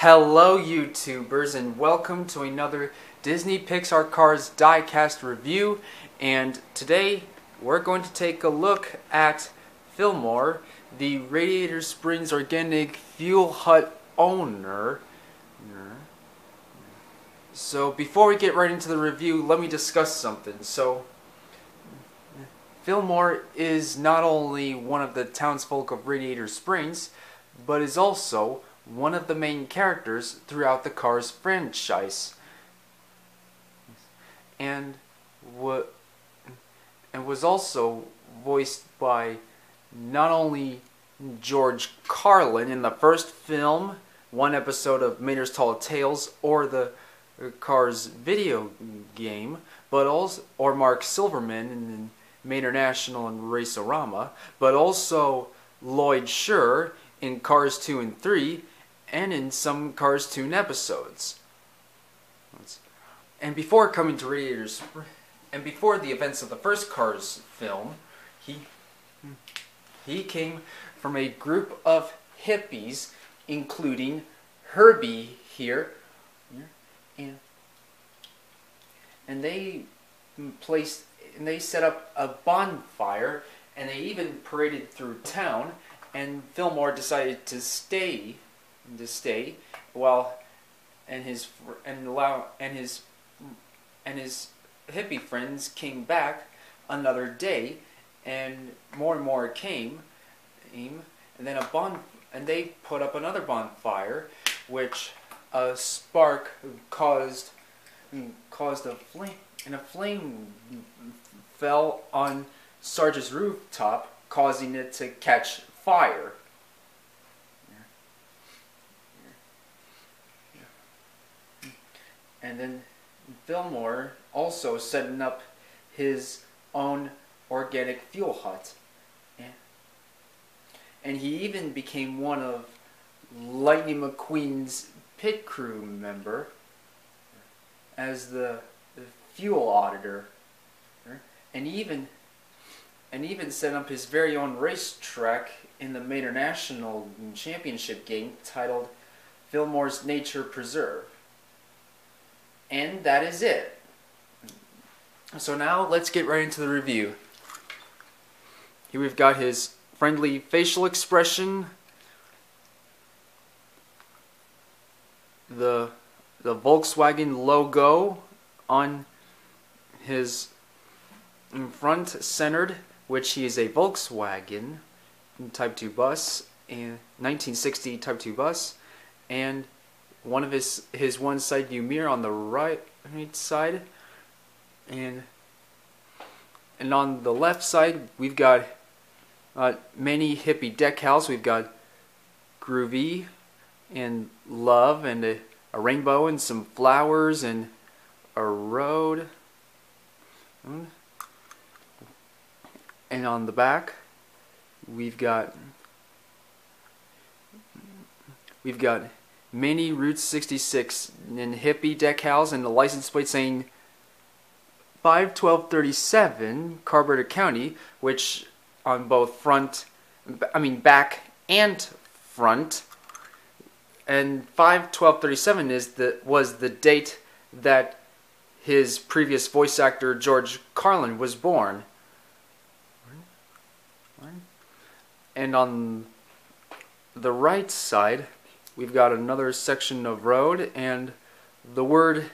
Hello, YouTubers, and welcome to another Disney Pixar Cars diecast review. And today we're going to take a look at Fillmore, the Radiator Springs Organic Fuel Hut owner. So before we get right into the review, let me discuss something. So Fillmore is not only one of the townsfolk of Radiator Springs, but is also one of the main characters throughout the Cars franchise. And what and was also voiced by not only George Carlin in the first film, one episode of Mater's Tall Tales, or the Cars video game, but also or Mark Silverman in Mater National and Race-O-Rama, but also Lloyd Sherr in Cars 2 and 3, and in some Cars Toon episodes. And before coming to Radiators, and before the events of the first Cars film, he he came from a group of hippies, including Herbie here, and and they placed and they set up a bonfire, and they even paraded through town. And Fillmore decided to stay to stay while and his and allow and his and his hippie friends came back another day and more and more came and then a bon and they put up another bonfire which a spark caused caused a flame and a flame fell on Sarge's rooftop causing it to catch fire and then Fillmore also setting up his own organic fuel hut. And he even became one of Lightning McQueen's pit crew member as the, fuel auditor. And even and even set up his very own racetrack in the Mater National Championship game titled Fillmore's Nature Preserve. And that is it. So now let's get right into the review. Here we've got his friendly facial expression, the the Volkswagen logo on his front centered, which he is a Volkswagen Type 2 bus, and 1960 Type 2 bus, and one of his his one side view mirror on the right, right side. And and on the left side we've got uh, many hippie decals we've got groovy and love and a, a rainbow and some flowers and a road. And on the back we've got we've got many Route 66 and hippie decals and the license plate saying 51237 Carburetor County, which on both front, I mean back and front, and 51237 is the was the date that his previous voice actor George Carlin was born. And on the right side, we've got another section of road and the word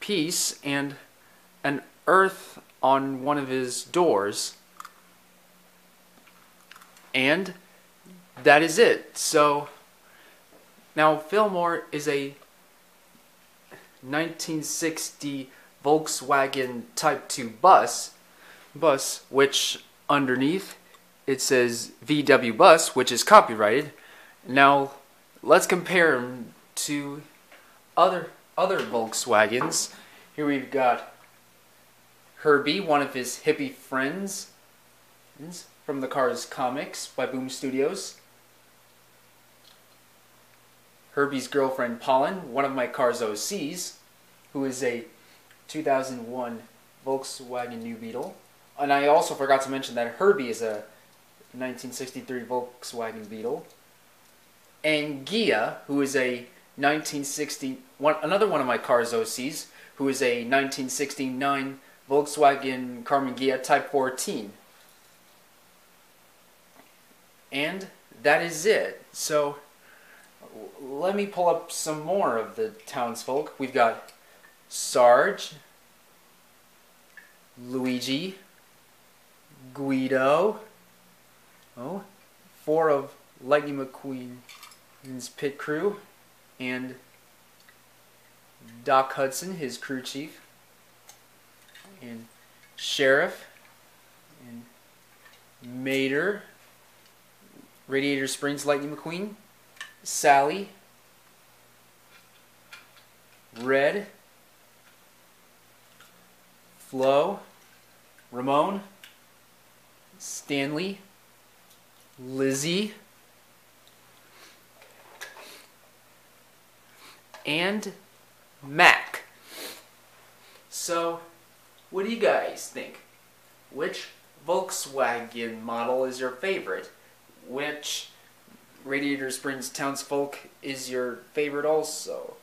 peace and an earth on one of his doors. And that is it. So now Fillmore is a 1960 Volkswagen Type 2 bus, bus which underneath it says VW bus, which is copyrighted. Now let's compare them to other other Volkswagens. Here we've got Herbie, one of his hippie friends from the Cars comics by Boom Studios. Herbie's girlfriend Pollen, one of my Cars OCs, who is a 2001 Volkswagen New Beetle. And I also forgot to mention that Herbie is a 1963 Volkswagen Beetle and Gia, who is a 1960 one, another one of my car's OCs, who is a 1969 Volkswagen Karmann Ghia Type 14. And that is it. So let me pull up some more of the townsfolk. We've got Sarge, Luigi, Guido, oh, four of Lightning McQueen's pit crew, and Doc Hudson, his crew chief, and Sheriff, and Mater, Radiator Springs Lightning McQueen, Sally, Red, Flo, Ramon, Stanley, Lizzie, and Mac. So, what do you guys think? Which Volkswagen model is your favorite? Which Radiator Springs townsfolk is your favorite also?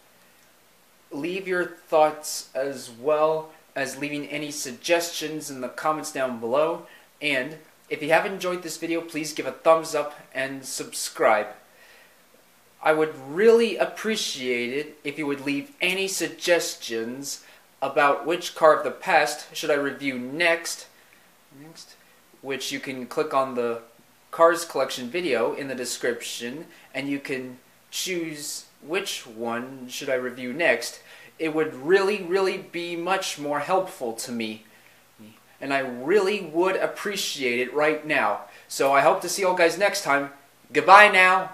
Leave your thoughts as well as leaving any suggestions in the comments down below. And if you have enjoyed this video, please give a thumbs up and subscribe. I would really appreciate it if you would leave any suggestions about which car of the past should I review next, next, which you can click on the Cars Collection video in the description and you can choose which one should I review next. It would really, really be much more helpful to me. And I really would appreciate it right now. So I hope to see you all guys next time. Goodbye now.